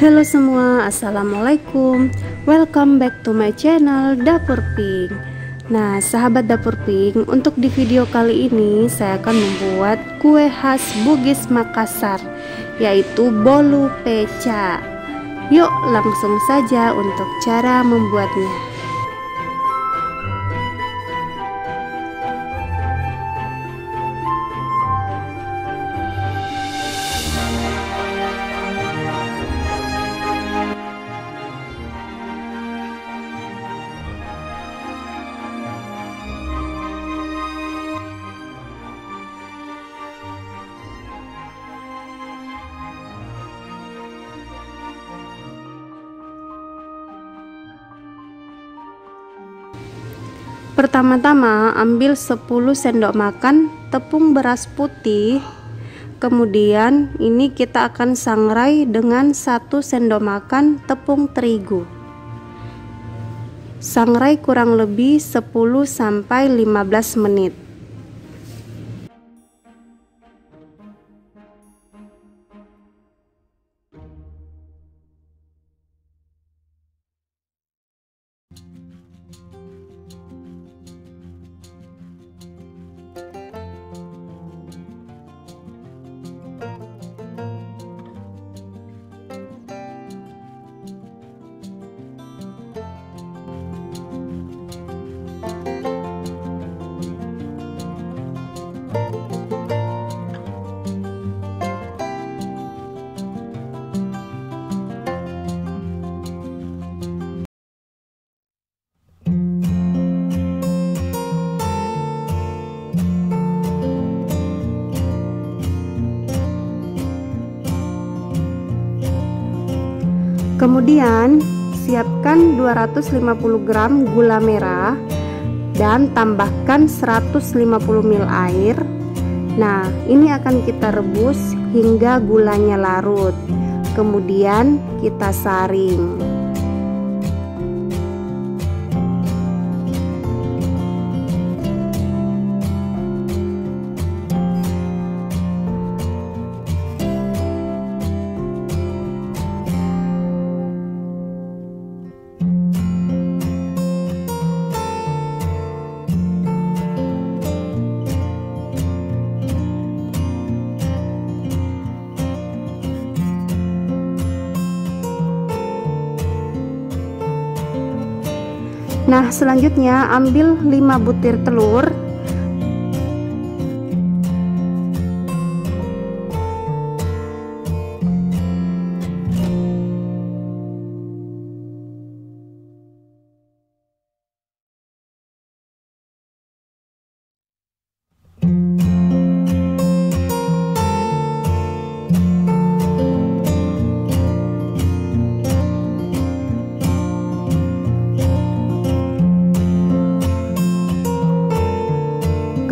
Halo semua, Assalamualaikum. Welcome back to my channel Dapur Pink. Nah sahabat Dapur Pink Untuk di video kali ini Saya akan membuat kue khas Bugis Makassar Yaitu bolu peca Yuk langsung saja untuk cara membuatnya Pertama-tama ambil 10 sendok makan tepung beras putih. Kemudian ini kita akan sangrai dengan 1 sendok makan tepung terigu. Sangrai kurang lebih 10 sampai 15 menit Kemudian siapkan 250 gram gula merah dan tambahkan 150 ml air. Nah, ini akan kita rebus hingga gulanya larut. Kemudian kita saring. Nah, selanjutnya ambil 5 butir telur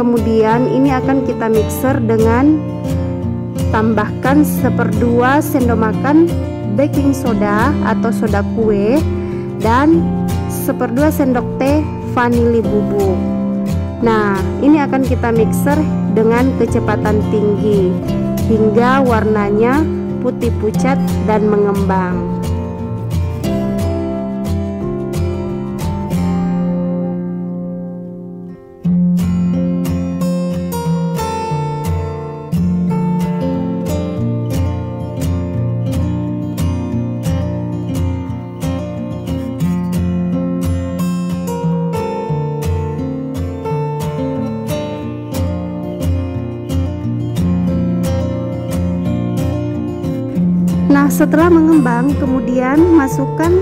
kemudian ini akan kita mixer dengan tambahkan seperdua sendok makan baking soda atau soda kue dan seperdua sendok teh vanili bubuk. Nah ini akan kita mixer dengan kecepatan tinggi hingga warnanya putih pucat dan mengembang Nah, setelah mengembang, kemudian masukkan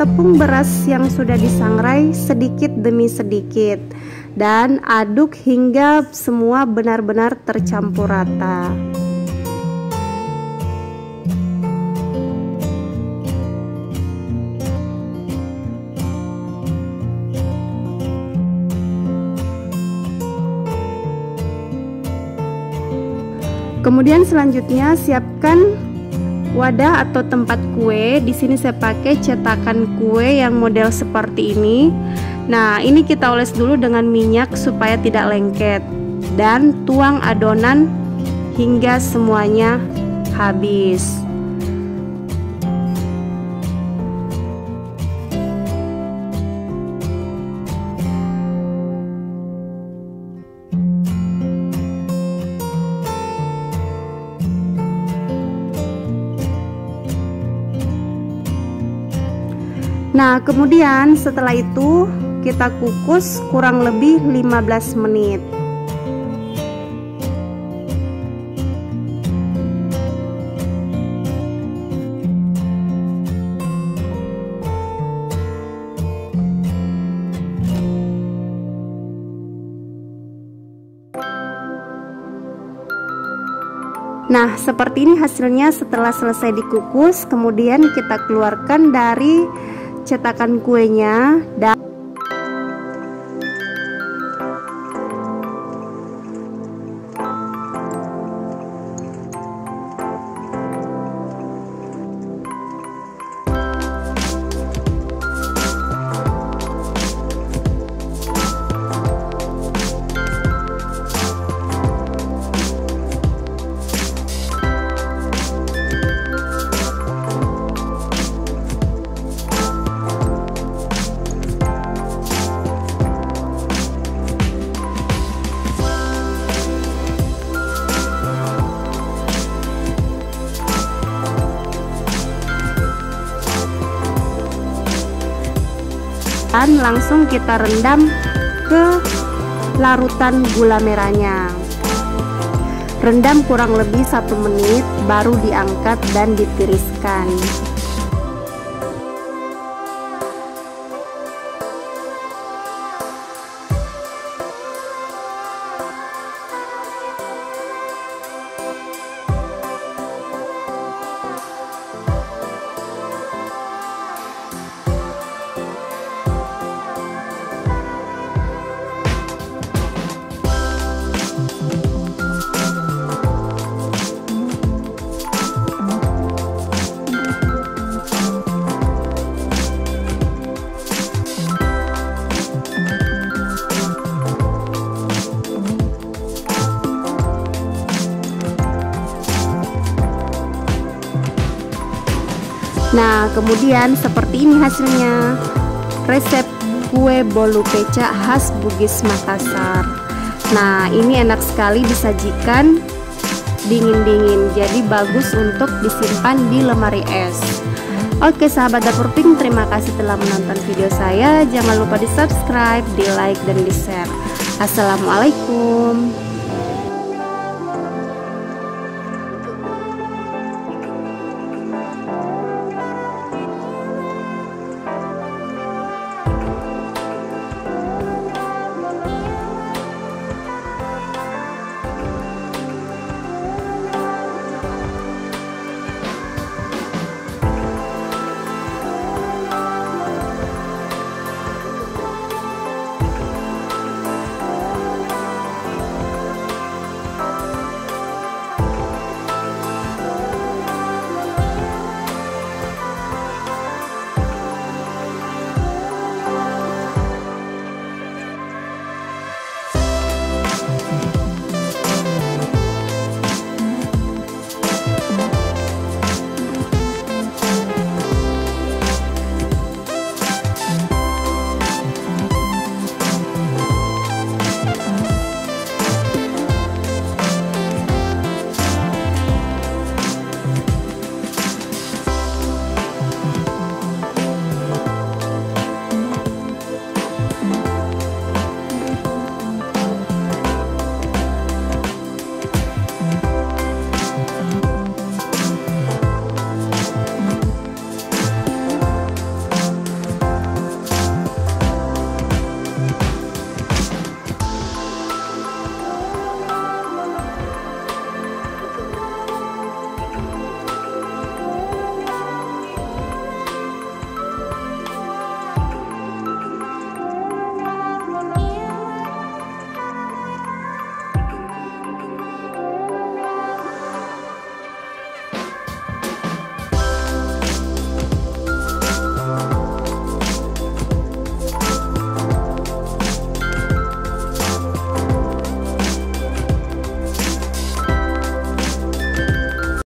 tepung beras yang sudah disangrai sedikit demi sedikit dan aduk hingga semua benar-benar tercampur rata. Kemudian selanjutnya siapkan wadah atau tempat kue di sini saya pakai cetakan kue yang model seperti ini. Nah ini kita oles dulu dengan minyak supaya tidak lengket dan tuang adonan hingga semuanya habis Nah, kemudian setelah itu kita kukus kurang lebih 15 menit. Nah, seperti ini hasilnya setelah selesai dikukus, kemudian kita keluarkan dari cetakan kuenya dan langsung kita rendam ke larutan gula merahnya. Rendam kurang lebih satu menit baru diangkat dan ditiriskan Nah, kemudian seperti ini hasilnya. Resep kue bolu pecah khas Bugis Makassar. Nah, ini enak sekali disajikan dingin-dingin. Jadi bagus untuk disimpan di lemari es. Oke sahabat dapur pink terima kasih telah menonton video saya Jangan lupa di subscribe, di like, dan di share Assalamualaikum